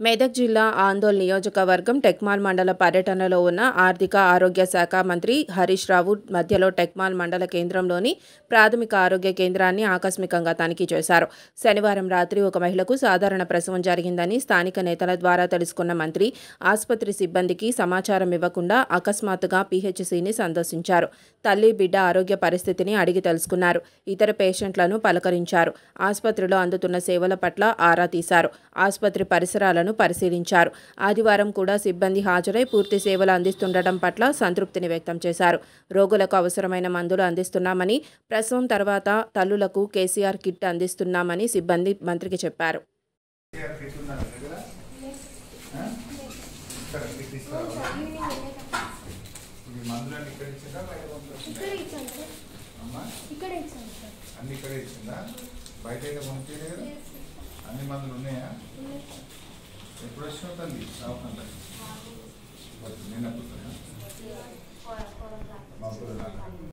మెదక్ జిల్లా ఆందోళ్ నియోజకవర్గం టెక్మాల్ మండల పర్యటనలో ఉన్న ఆర్థిక ఆరోగ్య శాఖ మంత్రి హరీష్ రావు మధ్యలో టెక్మాల్ మండల కేంద్రంలోని ప్రాథమిక ఆరోగ్య కేంద్రాన్ని ఆకస్మికంగా తనిఖీ చేశారు. శనివారం రాత్రి ఒక మహిళకు సాధారణ ప్రసవం జరిగిందని స్థానిక నేతల ద్వారా తెలుసుకున్న మంత్రి ఆసుపత్రి సిబ్బందికి సమాచారం ఇవ్వకుండా అకస్మాత్తుగా పీహెచ్సిని సందర్శించారు. తల్లి బిడ్డ ఆరోగ్య పరిస్థితిని అడిగి తెలుసుకున్నారు. ఇతర పేషెంట్లను పలకరించారు. ఆసుపత్రిలో అందుతున్న సేవల పట్ల ఆరా తీశారు. ఆసుపత్రి పరిసరాలను సేవలను పరిశీలించారు. ఆదివారం కూడా సిబ్బంది హాజరై పూర్తి సేవలు అందిస్తుండటం పట్ల సంతృప్తిని వ్యక్తం చేశారు. రోగులకు అవసరమైన మందులు అందిస్తున్నామని ప్రసవం తర్వాత తల్లులకు కేసీఆర్ కిట్ అందిస్తున్నామని సిబ్బంది మంత్రికి చెప్పారు. మందులన్నీ ఇక్కడ ఇచ్చిందా? బయట ఇక్కడ ఇచ్చాను సార్ అమ్మా ఇక్కడ ఇచ్చాను సార్ అన్ని ఇక్కడే ఇచ్చిందా బయట అయితే పంపించలేదు అన్ని మందులు ఉన్నాయా? Ekroşo'dan değil, sağ kanlar. Bak.